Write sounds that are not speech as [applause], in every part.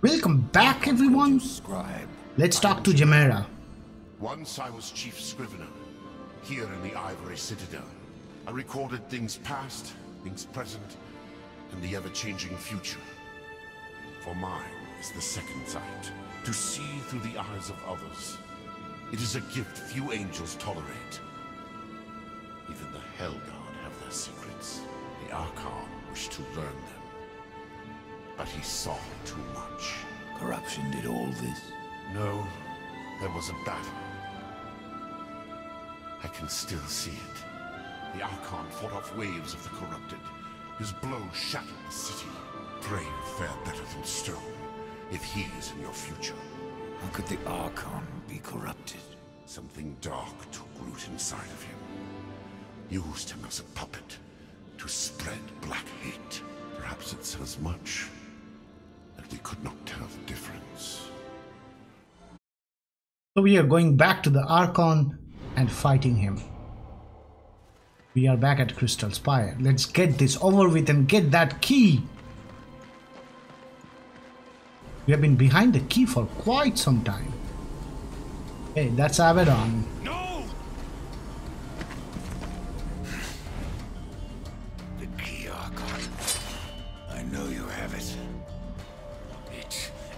Welcome back, everyone. Scribe. Let's talk to Jamera. Once I was chief scrivener, here in the Ivory Citadel. I recorded things past, things present, and the ever-changing future. For mine is the second sight, to see through the eyes of others. It is a gift few angels tolerate. Even the Hellguard have their secrets. The Archon wished to learn them. But he saw too much. Corruption did all this. No, there was a battle. I can still see it. The Archon fought off waves of the corrupted. His blow shattered the city. Pray you fare better than stone, if he is in your future. How could the Archon be corrupted? Something dark took root inside of him. Used him as a puppet to spread black hate. Perhaps it says much we could not tell the difference. So we are going back to the Archon and fighting him. We are back at Crystal Spire. Let's get this over with and get that key. We have been behind the key for quite some time. Hey, that's Avedon. No!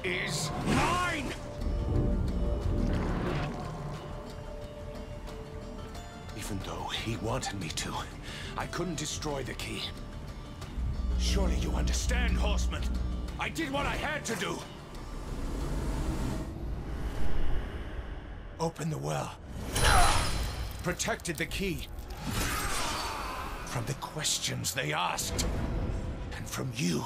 Is mine! Even though he wanted me to, I couldn't destroy the key. Surely you understand, Horseman. I did what I had to do. Open the well. Protected the key. From the questions they asked. And from you.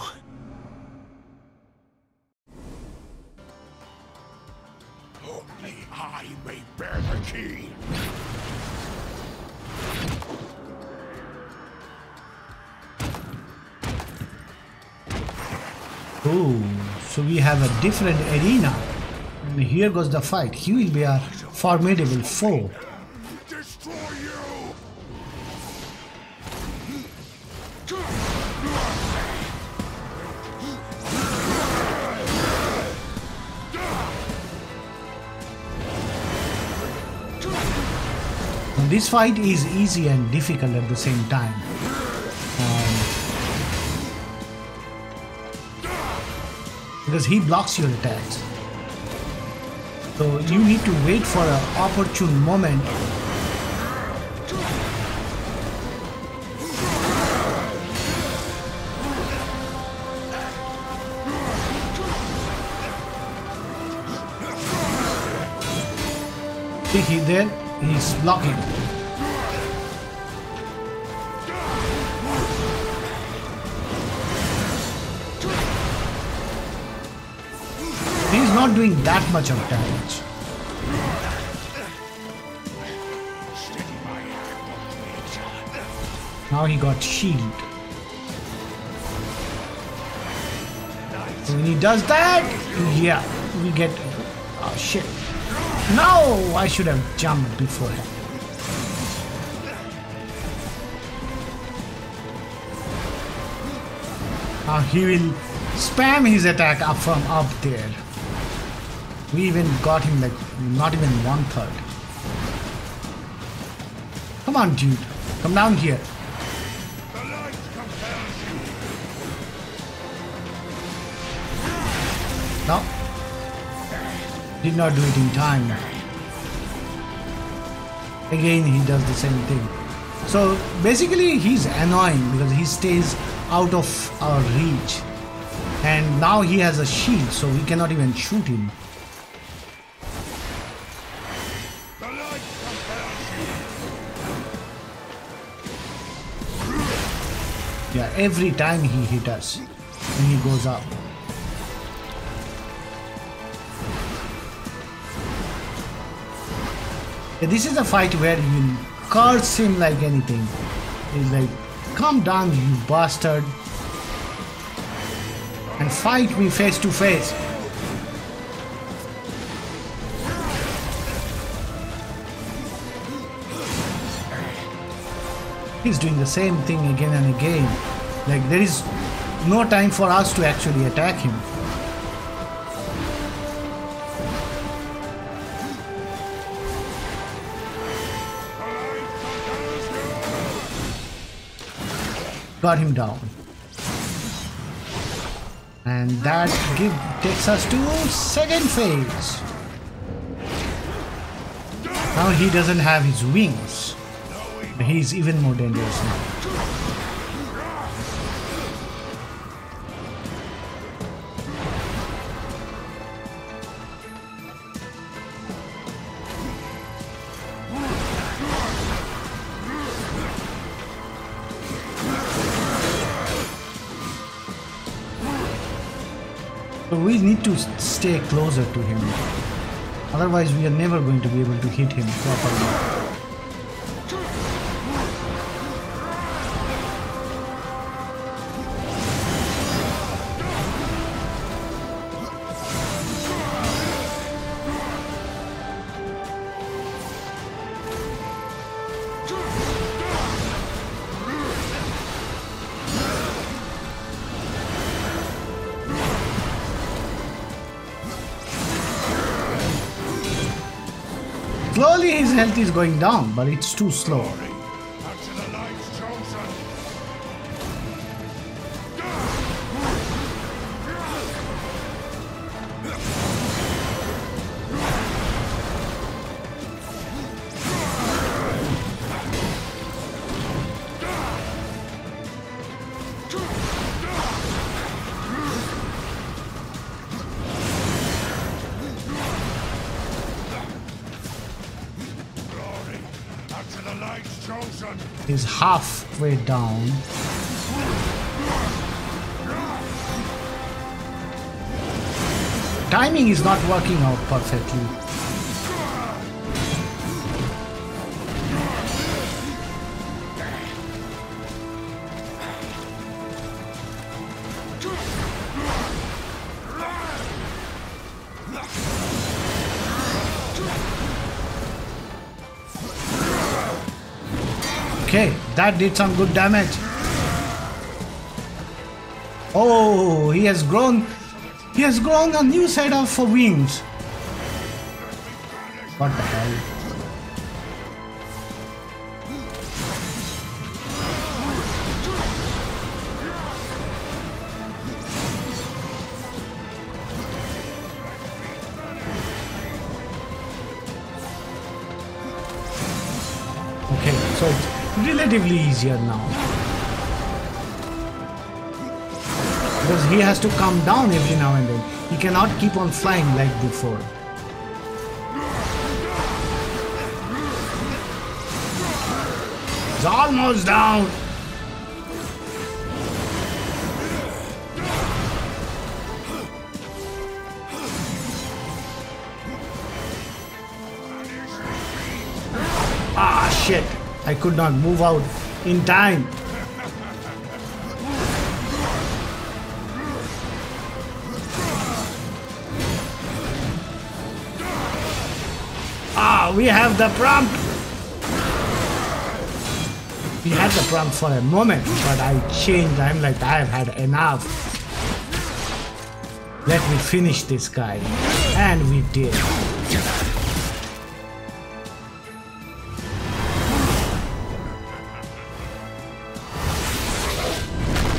May bear the key. Oh, so we have a different arena. And here goes the fight. He will be a formidable foe. This fight is easy and difficult at the same time. Um, because he blocks your attacks. So you need to wait for an opportune moment. See he there? He's blocking. Not doing that much of damage. Now he got shield. When he does that, yeah, we get. Oh shit. No! I should have jumped before him. Uh, he will spam his attack up from up there. We even got him like not even one third. Come on, dude. Come down here. No. Did not do it in time. Again, he does the same thing. So basically, he's annoying because he stays out of our reach. And now he has a shield, so we cannot even shoot him. Yeah, every time he hit us he goes up. Yeah, this is a fight where you curse him like anything. He's like, calm down, you bastard. And fight me face to face. He's doing the same thing again and again. Like there is no time for us to actually attack him. Got him down. And that give, takes us to second phase. Now he doesn't have his wings. He's even more dangerous now. We need to stay closer to him. Otherwise we are never going to be able to hit him properly. Slowly his health is going down, but it's too slow. Back He's halfway down. Timing is not working out perfectly. That did some good damage. Oh, he has grown. He has grown a new set of wings. What the hell? Okay, so relatively easier now. Because he has to come down every now and then. He cannot keep on flying like before. He's almost down. Ah, shit. I could not move out in time. Ah, we have the prompt. We had the prompt for a moment, but I changed. I'm like, I've had enough. Let me finish this guy. And we did.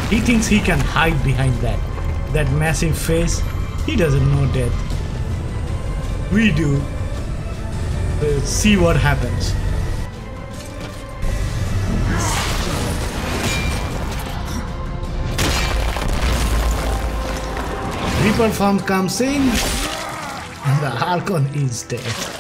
He thinks he can hide behind that. That massive face. He doesn't know death. We do. See what happens. Reaper form comes in, and the Archon is dead.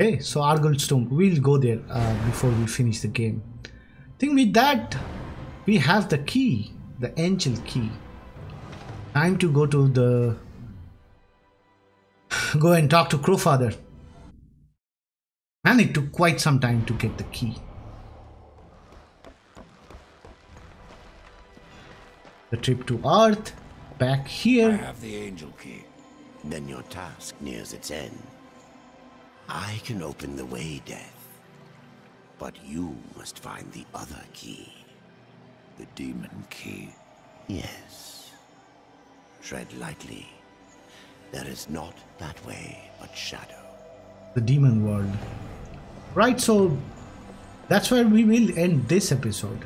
Okay, so Argul's Tomb. We'll go there uh, before we finish the game. I think with that, we have the key, the angel key. Time to go to the. [sighs] Go and talk to Crowfather. And it took quite some time to get the key. The trip to Earth, back here. I here. have the angel key. Then your task nears its end. I can open the way, Death. But you must find the other key. The demon key. Yes. Tread lightly. There is not that way but shadow. the demon world. Right, so that's where we will end this episode.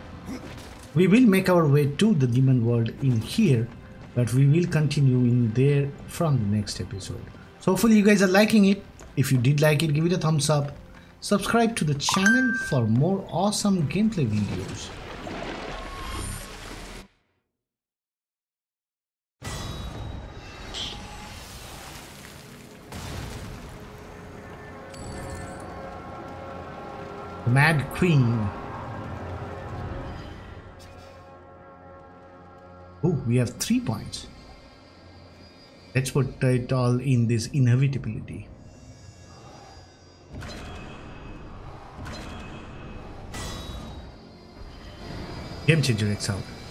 We will make our way to the demon world in here, but we will continue in there from the next episode. So hopefully you guys are liking it. If you did like it, give it a thumbs up. Subscribe to the channel for more awesome gameplay videos. The Mad Queen. Oh, we have three points. Let's put it all in this inevitability. Game X out.